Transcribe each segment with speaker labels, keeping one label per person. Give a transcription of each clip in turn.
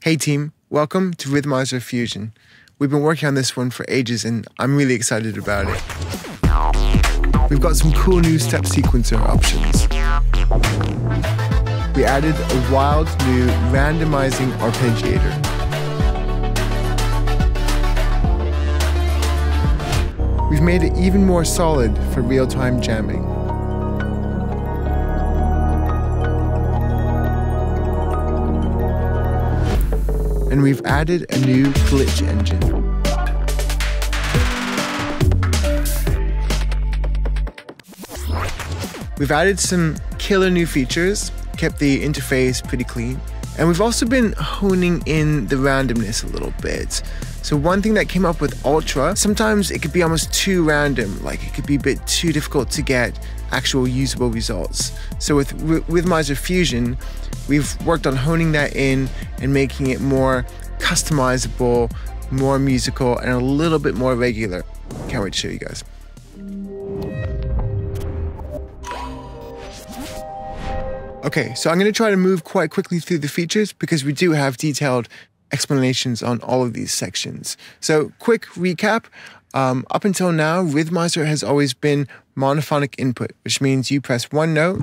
Speaker 1: Hey team, welcome to Rhythmizer Fusion. We've been working on this one for ages and I'm really excited about it. We've got some cool new step sequencer options. We added a wild new randomizing arpeggiator. We've made it even more solid for real-time jamming. And we've added a new glitch engine. We've added some killer new features, kept the interface pretty clean, and we've also been honing in the randomness a little bit. So one thing that came up with Ultra, sometimes it could be almost too random, like it could be a bit too difficult to get actual usable results. So with Rhythmizer Fusion, we've worked on honing that in and making it more customizable, more musical, and a little bit more regular. Can't wait to show you guys. Okay, so I'm going to try to move quite quickly through the features because we do have detailed explanations on all of these sections. So, quick recap. Um, up until now, Rhythmizer has always been monophonic input, which means you press one note,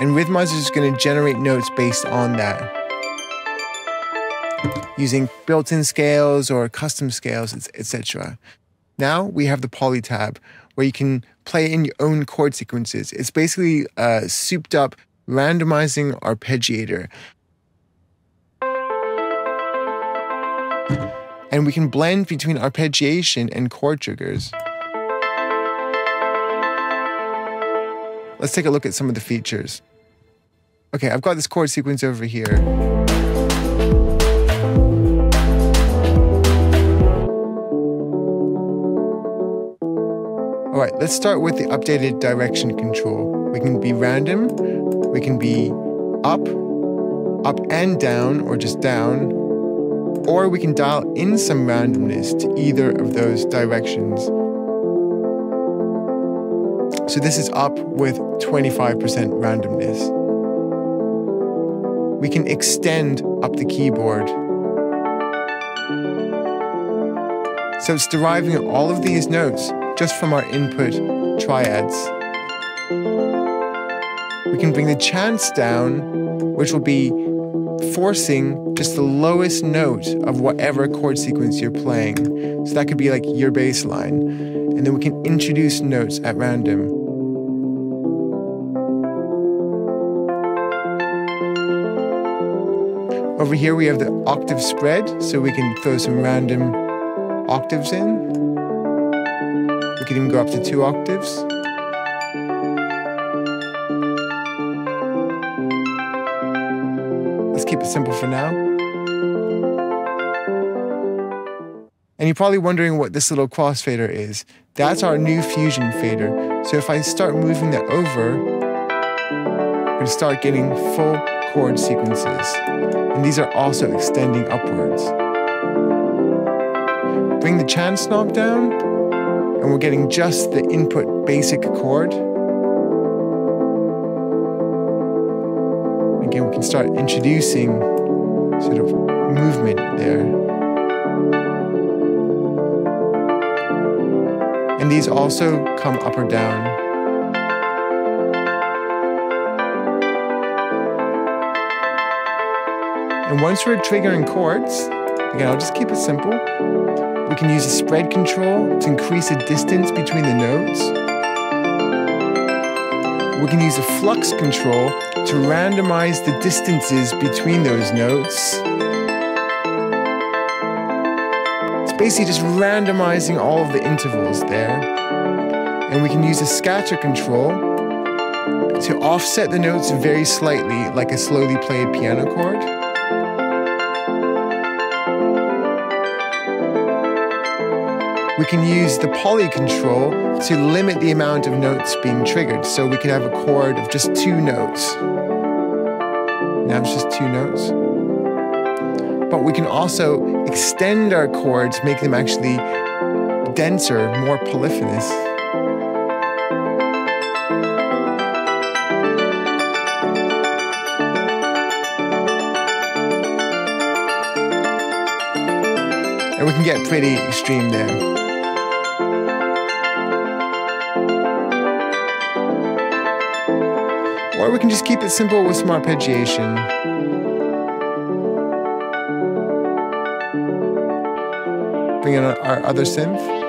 Speaker 1: and Rhythmizer is going to generate notes based on that using built-in scales or custom scales, etc. Now we have the poly tab where you can play in your own chord sequences. It's basically a souped up randomizing arpeggiator. And we can blend between arpeggiation and chord triggers. Let's take a look at some of the features. Okay, I've got this chord sequence over here. All right, let's start with the updated direction control. We can be random, we can be up, up and down, or just down, or we can dial in some randomness to either of those directions. So this is up with 25% randomness. We can extend up the keyboard. So it's deriving all of these notes just from our input triads. We can bring the chance down, which will be forcing just the lowest note of whatever chord sequence you're playing. So that could be like your bass line. And then we can introduce notes at random. Over here we have the octave spread, so we can throw some random octaves in. We can even go up to two octaves. It simple for now. And you're probably wondering what this little crossfader is. That's our new fusion fader. So if I start moving that over, we're to start getting full chord sequences. And these are also extending upwards. Bring the chance knob down, and we're getting just the input basic chord. We can start introducing sort of movement there. And these also come up or down. And once we're triggering chords, again, I'll just keep it simple. We can use a spread control to increase the distance between the notes. We can use a flux control to randomize the distances between those notes. It's basically just randomizing all of the intervals there. And we can use a scatter control to offset the notes very slightly, like a slowly played piano chord. we can use the poly control to limit the amount of notes being triggered. So we can have a chord of just two notes. Now it's just two notes. But we can also extend our chords, make them actually denser, more polyphonous. And we can get pretty extreme there. Or we can just keep it simple with some arpeggiation. Bring in our other synth.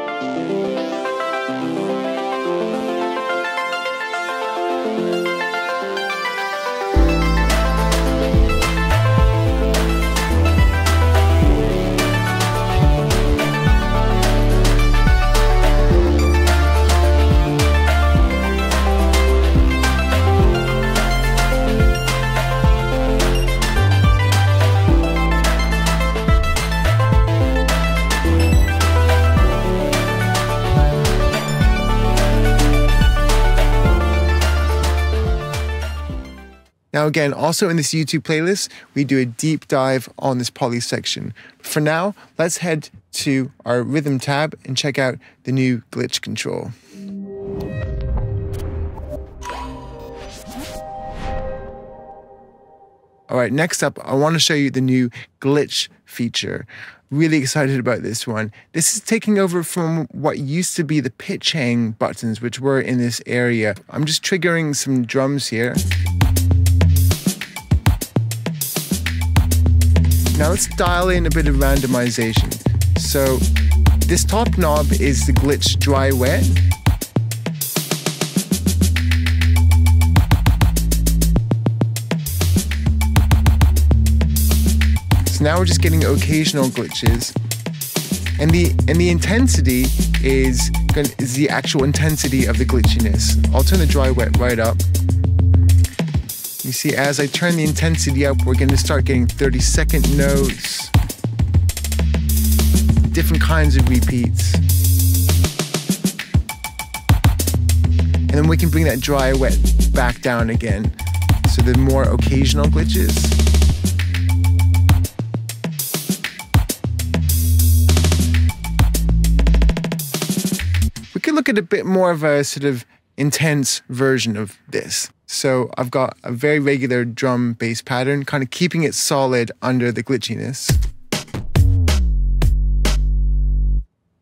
Speaker 1: Now, again, also in this YouTube playlist, we do a deep dive on this poly section. For now, let's head to our rhythm tab and check out the new glitch control. All right, next up, I want to show you the new glitch feature. Really excited about this one. This is taking over from what used to be the pitch hang buttons, which were in this area. I'm just triggering some drums here. Now let's dial in a bit of randomization. So this top knob is the glitch dry wet. So now we're just getting occasional glitches. And the and the intensity is, is the actual intensity of the glitchiness. I'll turn the dry wet right up. You see, as I turn the intensity up, we're going to start getting 30 second notes, different kinds of repeats. And then we can bring that dry wet back down again. So the more occasional glitches. Look at a bit more of a sort of intense version of this. So I've got a very regular drum bass pattern, kind of keeping it solid under the glitchiness.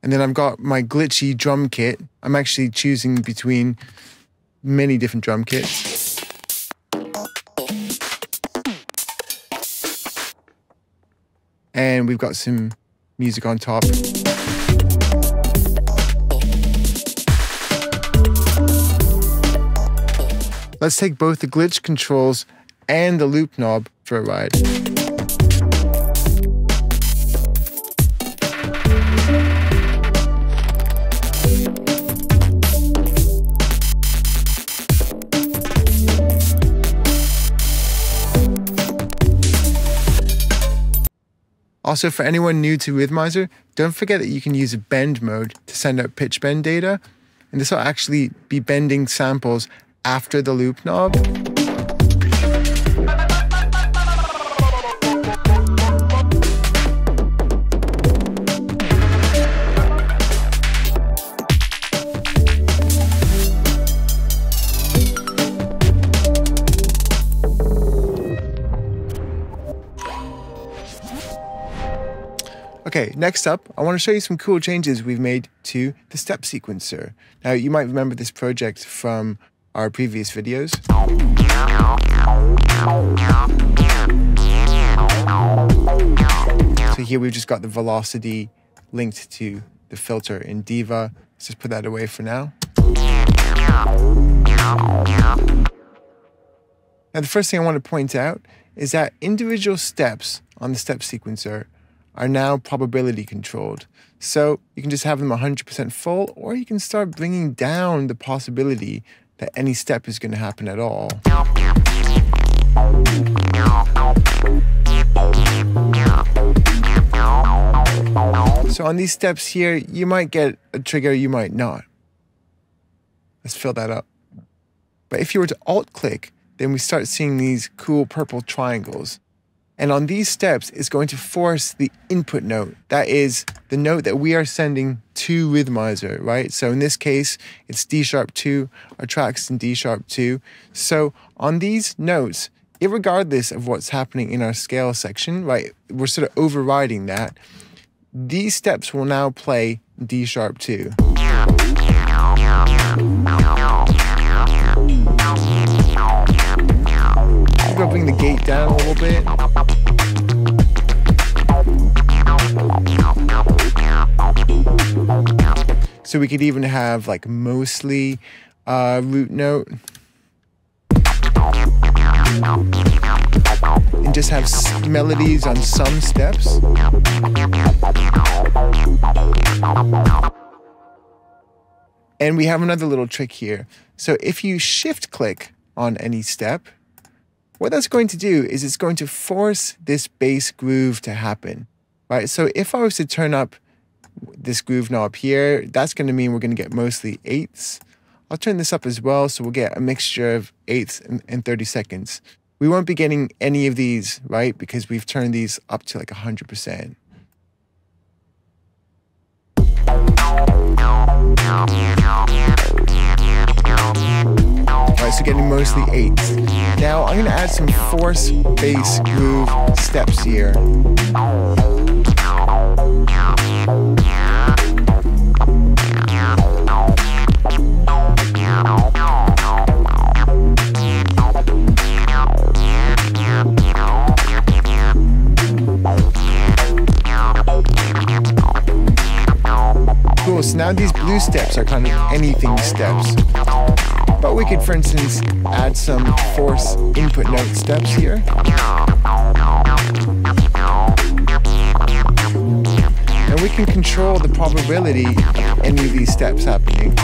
Speaker 1: And then I've got my glitchy drum kit. I'm actually choosing between many different drum kits. And we've got some music on top. Let's take both the glitch controls and the loop knob for a ride. Also, for anyone new to Rhythmizer, don't forget that you can use a bend mode to send out pitch bend data, and this will actually be bending samples after the loop knob. Okay, next up, I want to show you some cool changes we've made to the step sequencer. Now, you might remember this project from our previous videos. So here we've just got the velocity linked to the filter in Diva. Let's just put that away for now. Now the first thing I want to point out is that individual steps on the step sequencer are now probability controlled. So you can just have them 100% full, or you can start bringing down the possibility that any step is going to happen at all. So on these steps here, you might get a trigger, you might not. Let's fill that up. But if you were to alt click, then we start seeing these cool purple triangles. And on these steps, it's going to force the input note. That is the note that we are sending to Rhythmizer, right? So in this case, it's D sharp 2, our track's in D sharp 2. So on these notes, regardless of what's happening in our scale section, right, we're sort of overriding that. these steps will now play D sharp 2. Go bring the gate down a little bit. So we could even have like mostly uh, root note. And just have melodies on some steps. And we have another little trick here. So if you shift click on any step, what that's going to do is it's going to force this bass groove to happen, right? So if I was to turn up this groove knob here, that's going to mean we're going to get mostly eighths. I'll turn this up as well, so we'll get a mixture of eighths and, and 30 seconds. We won't be getting any of these, right? Because we've turned these up to like 100%. Alright, so getting mostly eights. Now I'm gonna add some force bass groove steps here. Now these blue steps are kind of anything steps. But we could, for instance, add some force input note steps here. And we can control the probability of any of these steps happening.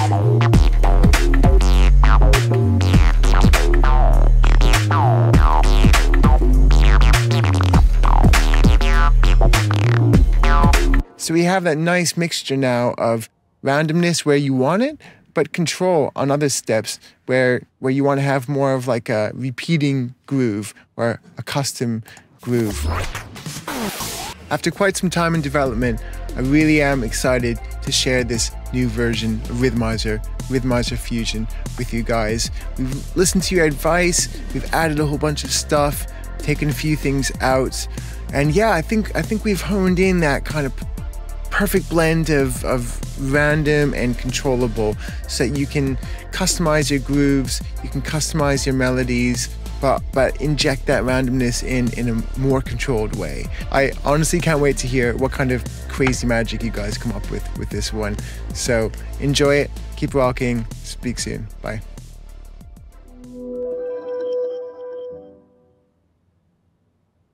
Speaker 1: So we have that nice mixture now of randomness where you want it, but control on other steps where where you want to have more of like a repeating groove or a custom groove. After quite some time in development, I really am excited to share this new version of Rhythmizer, Rhythmizer Fusion with you guys. We've listened to your advice, we've added a whole bunch of stuff, taken a few things out, and yeah, I think I think we've honed in that kind of perfect blend of, of random and controllable so you can customize your grooves, you can customize your melodies, but but inject that randomness in in a more controlled way. I honestly can't wait to hear what kind of crazy magic you guys come up with with this one. So enjoy it, keep rocking, speak soon. Bye.